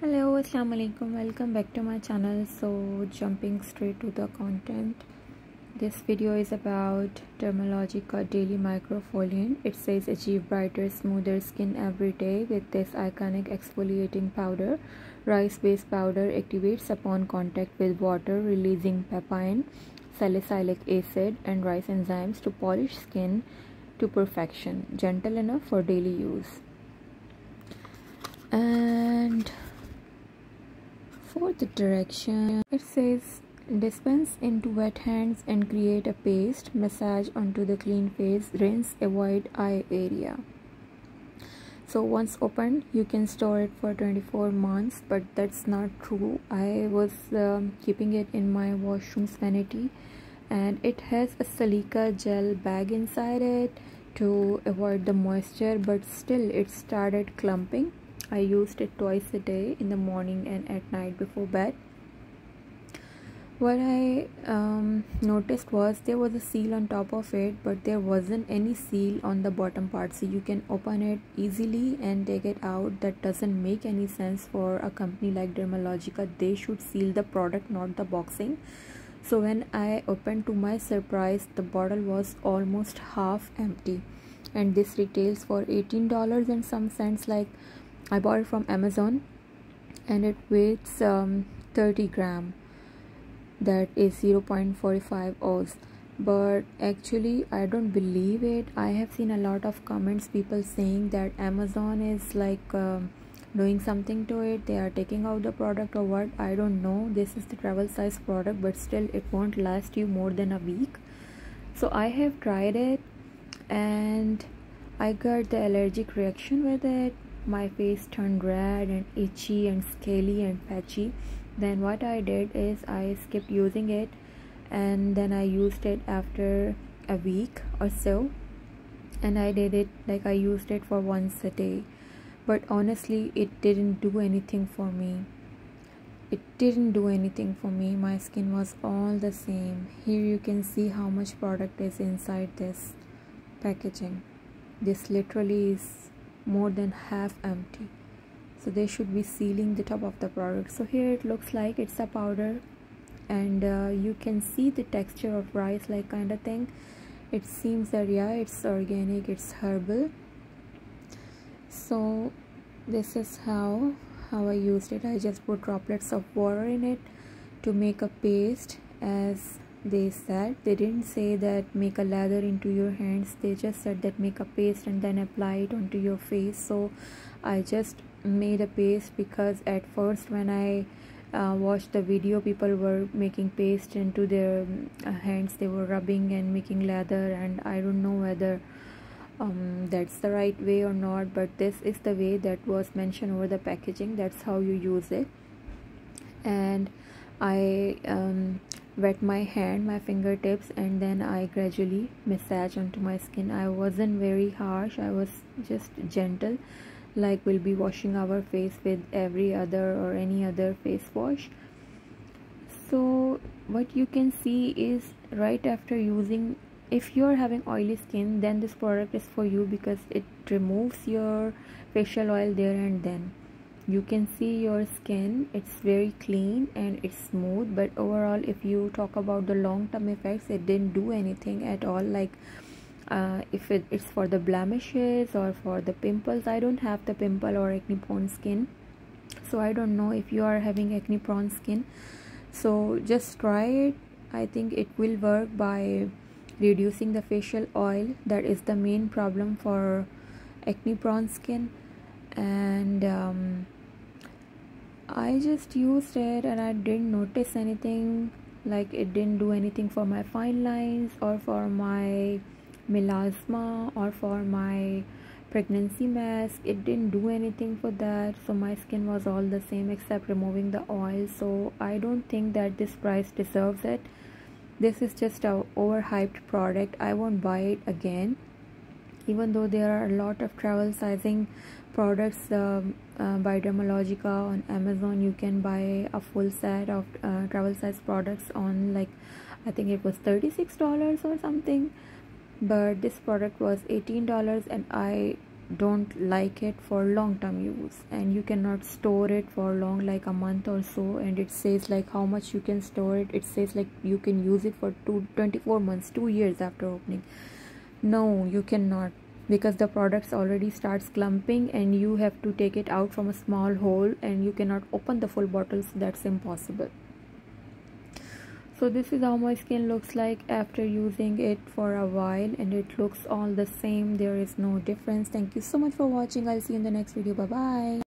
hello assalamu alaikum welcome back to my channel. So jumping straight to the content. This video is about Dermalogica Daily Microfoliant. It says achieve brighter smoother skin every day with this iconic exfoliating powder. Rice based powder activates upon contact with water releasing papain salicylic acid and rice enzymes to polish skin to perfection. Gentle enough for daily use. And for the direction. It says dispense into wet hands and create a paste. Massage onto the clean face. Rinse. Avoid eye area. So once opened you can store it for 24 months but that's not true. I was um, keeping it in my washroom's vanity and it has a silica gel bag inside it to avoid the moisture but still it started clumping I used it twice a day in the morning and at night before bed. What I um, noticed was there was a seal on top of it, but there wasn't any seal on the bottom part, so you can open it easily and take it out. That doesn't make any sense for a company like Dermalogica. They should seal the product, not the boxing. So when I opened to my surprise, the bottle was almost half empty, and this retails for $18 and some cents like I bought it from Amazon and it weighs um, 30 gram. That is 0.45 oz. But actually I don't believe it. I have seen a lot of comments people saying that Amazon is like um, doing something to it. They are taking out the product or what? I don't know. This is the travel size product but still it won't last you more than a week. So I have tried it and I got the allergic reaction with it my face turned red and itchy and scaly and patchy. Then what i did is i skipped using it and then i used it after a week or so. And i did it like i used it for once a day. But honestly it didn't do anything for me. It didn't do anything for me. My skin was all the same. Here you can see how much product is inside this packaging. This literally is more than half empty. So they should be sealing the top of the product. So here it looks like it's a powder. And uh, you can see the texture of rice like kind of thing. It seems that yeah it's organic it's herbal. So this is how how I used it. I just put droplets of water in it to make a paste as they said they didn't say that make a lather into your hands. They just said that make a paste and then apply it onto your face. So i just made a paste because at first when i uh, watched the video people were making paste into their uh, hands. They were rubbing and making lather and i don't know whether um, that's the right way or not but this is the way that was mentioned over the packaging. That's how you use it. And i um, wet my hand my fingertips and then i gradually massage onto my skin. I wasn't very harsh. I was just gentle like we'll be washing our face with every other or any other face wash. So what you can see is right after using if you're having oily skin then this product is for you because it removes your facial oil there and then you can see your skin. It's very clean and it's smooth but overall if you talk about the long-term effects it didn't do anything at all. Like uh, if it, it's for the blemishes or for the pimples i don't have the pimple or acne prone skin. So i don't know if you are having acne prone skin. So just try it. I think it will work by reducing the facial oil. That is the main problem for acne prone skin. And um, I just used it and I didn't notice anything. Like it didn't do anything for my fine lines or for my melasma or for my pregnancy mask. It didn't do anything for that. So my skin was all the same except removing the oil. So I don't think that this price deserves it. This is just a overhyped product. I won't buy it again even though there are a lot of travel sizing products um, uh, by Dermalogica on Amazon you can buy a full set of uh, travel size products on like I think it was $36 or something. But this product was $18 and I don't like it for long term use. And you cannot store it for long like a month or so and it says like how much you can store it. It says like you can use it for two, 24 months 2 years after opening no you cannot. Because the products already starts clumping and you have to take it out from a small hole and you cannot open the full bottles. That's impossible. So this is how my skin looks like after using it for a while and it looks all the same. There is no difference. Thank you so much for watching. I'll see you in the next video. Bye bye